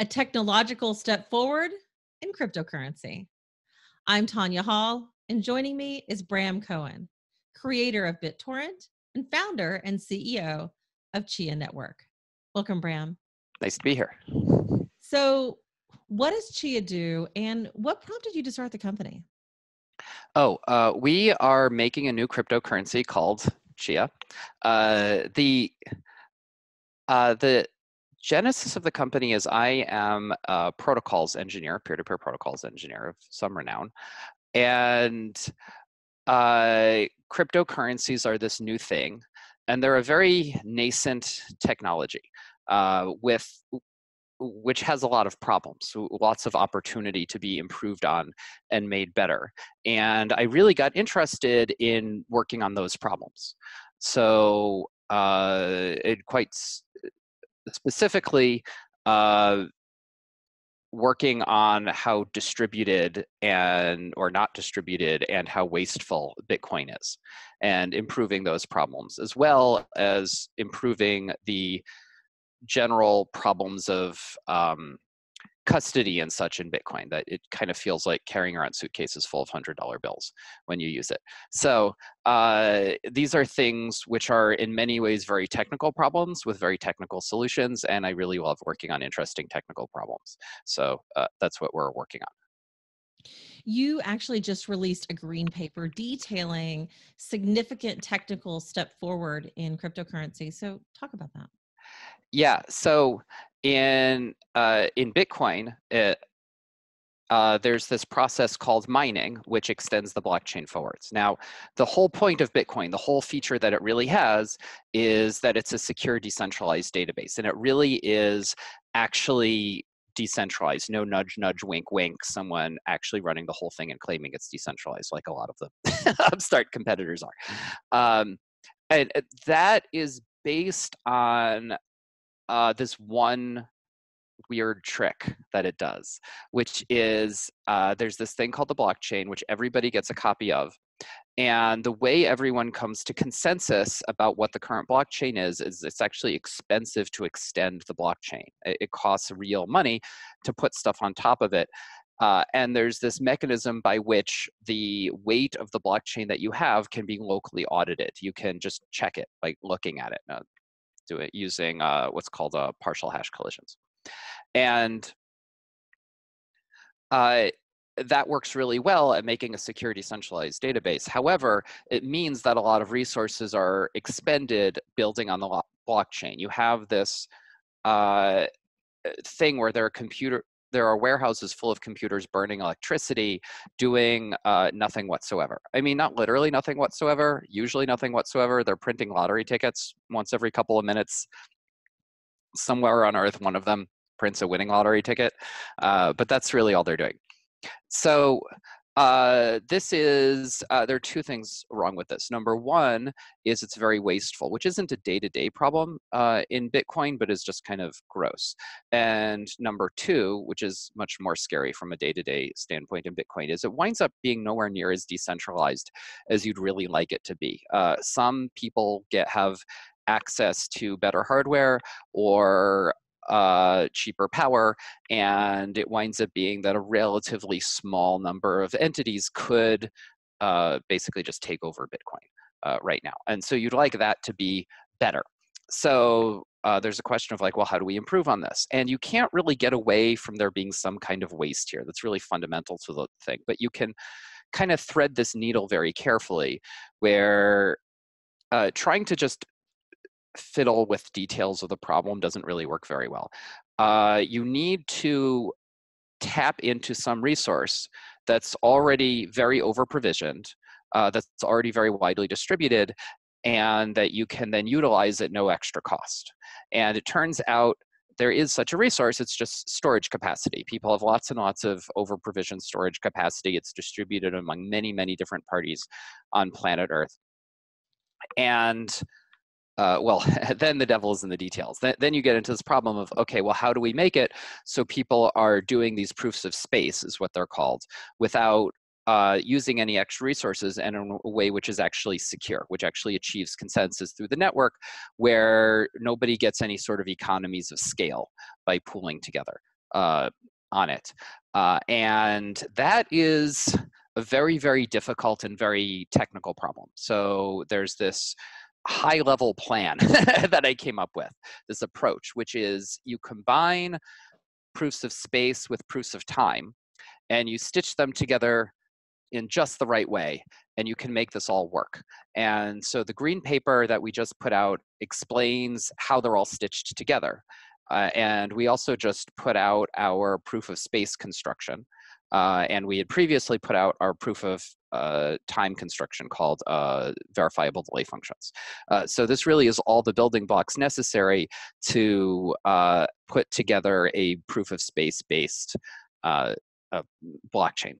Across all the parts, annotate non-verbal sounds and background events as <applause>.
a technological step forward in cryptocurrency. I'm Tonya Hall, and joining me is Bram Cohen, creator of BitTorrent and founder and CEO of Chia Network. Welcome, Bram. Nice to be here. So, what does Chia do, and what prompted you to start the company? Oh, uh, we are making a new cryptocurrency called Chia. Uh, the uh, the genesis of the company is I am a protocols engineer, peer-to-peer protocols engineer of some renown, and uh, cryptocurrencies are this new thing, and they're a very nascent technology uh, with which has a lot of problems, lots of opportunity to be improved on and made better. And I really got interested in working on those problems. So uh, it quite specifically uh, working on how distributed and or not distributed and how wasteful bitcoin is and improving those problems as well as improving the general problems of um, custody and such in Bitcoin that it kind of feels like carrying around suitcases full of hundred dollar bills when you use it. So uh, these are things which are in many ways very technical problems with very technical solutions, and I really love working on interesting technical problems. So uh, that's what we're working on. You actually just released a green paper detailing significant technical step forward in cryptocurrency. So talk about that. Yeah. So in uh, in Bitcoin, it, uh, there's this process called mining, which extends the blockchain forwards. Now, the whole point of Bitcoin, the whole feature that it really has, is that it's a secure, decentralized database, and it really is actually decentralized. No nudge, nudge, wink, wink. Someone actually running the whole thing and claiming it's decentralized, like a lot of the <laughs> upstart competitors are. Um, and that is based on uh, this one weird trick that it does, which is uh, there's this thing called the blockchain, which everybody gets a copy of. And the way everyone comes to consensus about what the current blockchain is, is it's actually expensive to extend the blockchain. It, costs real money to put stuff on top of it. Uh, and there's this mechanism by which the weight of the blockchain that you have can be locally audited. You can just check it by looking at it. Now, do it using uh, what's called uh, partial hash collisions. And uh, that works really well at making a security centralized database. However, it means that a lot of resources are expended building on the blockchain. You have this uh, thing where there are computer there are warehouses full of computers burning electricity, doing uh, nothing whatsoever. I mean, not literally nothing whatsoever, usually nothing whatsoever. They're printing lottery tickets once every couple of minutes. Somewhere on earth, one of them prints a winning lottery ticket, uh, but that's really all they're doing. So uh, this is, uh, there are two things wrong with this. Number one is it's very wasteful, which isn't a day to day problem uh, in Bitcoin, but is just kind of gross. And number two, which is much more scary from a day to day standpoint in Bitcoin, is it winds up being nowhere near as decentralized as you'd really like it to be. Uh, some people get have access to better hardware or uh, cheaper power, and it winds up being that a relatively small number of entities could uh, basically just take over Bitcoin uh, right now. And so you'd like that to be better. So uh, there's a question of like, well, how do we improve on this? And you can't really get away from there being some kind of waste here. That's really fundamental to the thing. But you can kind of thread this needle very carefully where uh, trying to just fiddle with details of the problem doesn't really work very well. Uh, you need to tap into some resource that's already very over provisioned, uh, that's already very widely distributed, and that you can then utilize at no extra cost. And it turns out there is such a resource, it's just storage capacity. People have lots and lots of over provisioned storage capacity. It's distributed among many, many different parties on planet Earth. And uh, well, <laughs> then the devil is in the details. Then, then you get into this problem of, okay, well, how do we make it so people are doing these proofs of space, is what they're called, without uh, using any extra resources and in a way which is actually secure, which actually achieves consensus through the network, where nobody gets any sort of economies of scale by pooling together. uh, on it. Uh, and that is a very, very difficult and very technical problem. So there's this high level plan <laughs> that I came up with, this approach, which is you combine proofs of space with proofs of time and you stitch them together in just the right way and you can make this all work. And so the green paper that we just put out explains how they're all stitched together uh, and we also just put out our proof of space construction uh, and we had previously put out our proof of uh, time construction called uh, verifiable delay functions. Uh, so this really is all the building blocks necessary to uh, put together a proof of space based uh, blockchain.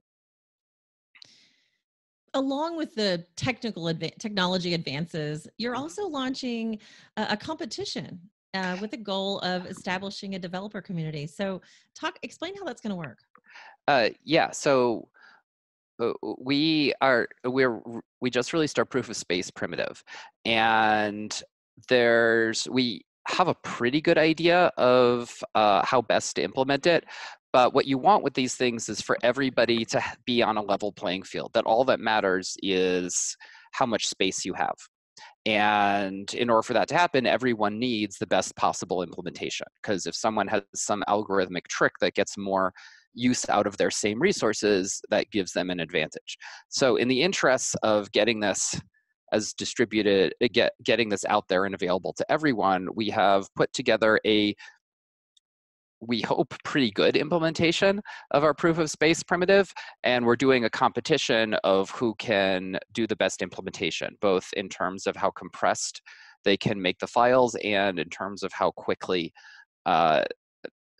Along with the technical adva- technology advances, you're mm-hmm. also launching a, a competition uh, with the goal of establishing a developer community. So, talk, explain how that's going to work. Uh, yeah. So uh, we are we're we just released our proof of space primitive, and there's we have a pretty good idea of uh, how best to implement it. But what you want with these things is for everybody to be on a level playing field. That all that matters is how much space you have. And in order for that to happen, everyone needs the best possible implementation. Because if someone has some algorithmic trick that gets more use out of their same resources, that gives them an advantage. So, in the interests of getting this as distributed, uh, get, getting this out there and available to everyone, we have put together a we hope pretty good implementation of our proof of space primitive and we're doing a competition of who can do the best implementation both in terms of how compressed they can make the files and in terms of how quickly uh,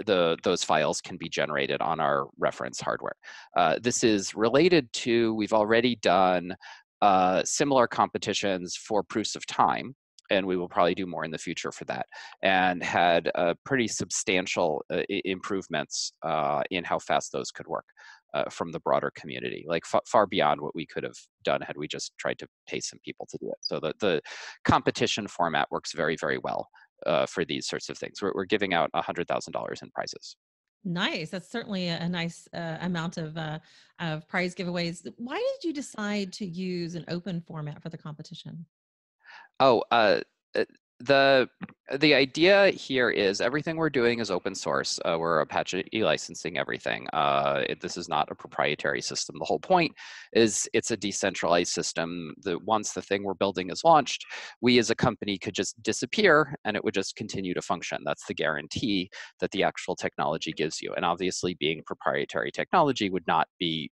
the those files can be generated on our reference hardware. Uh, this is related to we've already done uh, similar competitions for proofs of time, and we will probably do more in the future for that. And had uh, pretty substantial uh, improvements uh, in how fast those could work. Uh, from the broader community, like f- far beyond what we could have done had we just tried to pay some people to do it. So the, the competition format works very, very well uh, for these sorts of things. We're, we're giving out $100,000 in prizes. Nice. That's certainly a, nice uh, amount of uh, of prize giveaways. Why did you decide to use an open format for the competition? Oh, uh, uh the the idea here is everything we're doing is open source. Uh, we're Apache licensing everything. Uh, it, this is not a proprietary system. The whole point is it's a decentralized system. That once the thing we're building is launched, we as a company could just disappear and it would just continue to function. That's the guarantee that the actual technology gives you. And obviously, being proprietary technology would not be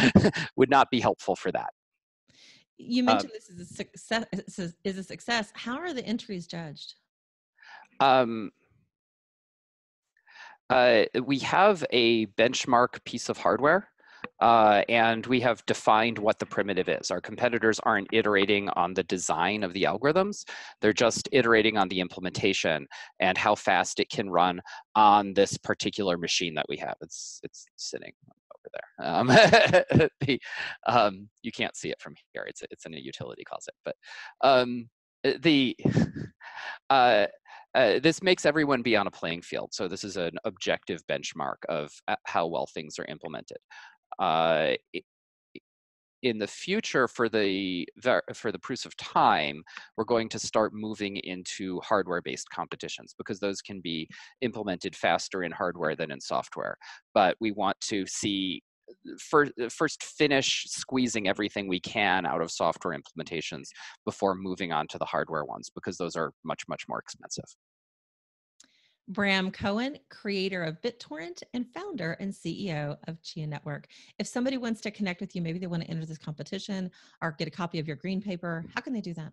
<laughs> would not be helpful for that. You uh mentioned uh, this is a success. Is a success. How are the entries judged? Um, uh, we have a benchmark piece of hardware, uh, and we have defined what the primitive is. Our competitors aren't iterating on the design of the algorithms; they're just iterating on the implementation and how fast it can run on this particular machine that we have. It's it's sitting there. Um, <laughs> the, um, you can't see it from here. It's it's in a utility closet, but um, the <laughs> uh, uh, this makes everyone be on a playing field. So this is an objective benchmark of uh, how well things are implemented. Uh, in the future for the for the proofs of time we're going to start moving into hardware based competitions because those can be implemented faster in hardware than in software. But we want to see first, first finish squeezing everything we can out of software implementations before moving on to the hardware ones because those are much much more expensive Bram Cohen, creator of BitTorrent and founder and CEO of Chia Network. If somebody wants to connect with you, maybe they want to enter this competition or get a copy of your green paper, how can they do that?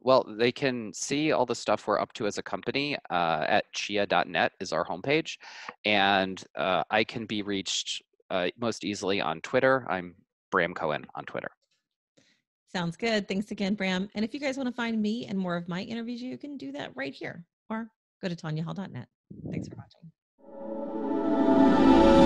Well, they can see all the stuff we're up to as a company uh, at chia.net is our homepage. And uh, I can be reached uh, most easily on Twitter. I'm Bram Cohen on Twitter. Sounds good. Thanks again, Bram. And if you guys want to find me and more of my interviews, you can do that right here or go to tonyahall.net. Thanks for watching.